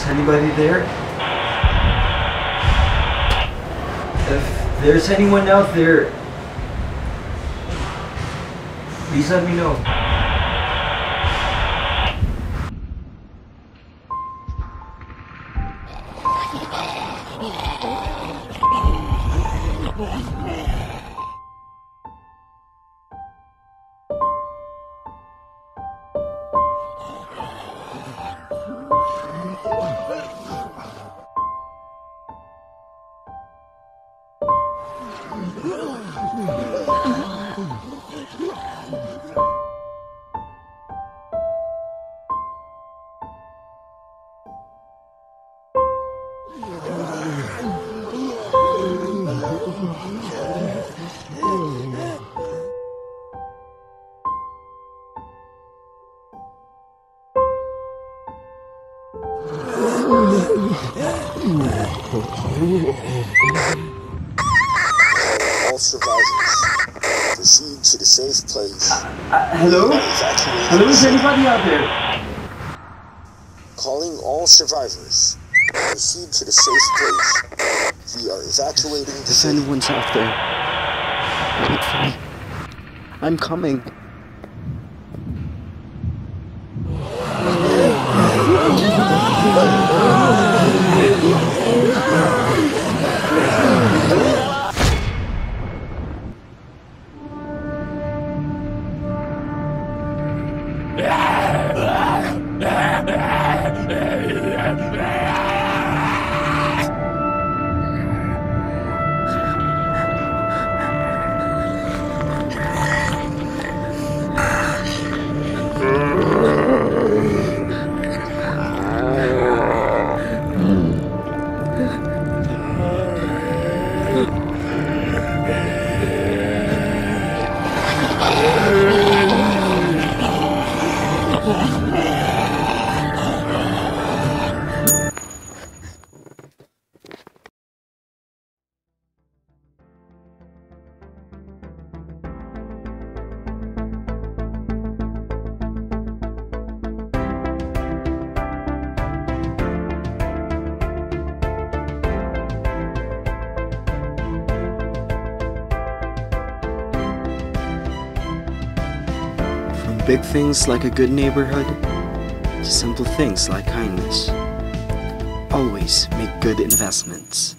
Is anybody there? If there's anyone out there, please let me know. Oh. All survivors, proceed to the safe place. Uh, hello? Hello, is anybody out there? Calling all survivors. Proceed to the safe place. We are evacuating the If anyone's out there, wait for me. I'm coming. Huh. Big things like a good neighborhood to simple things like kindness. Always make good investments.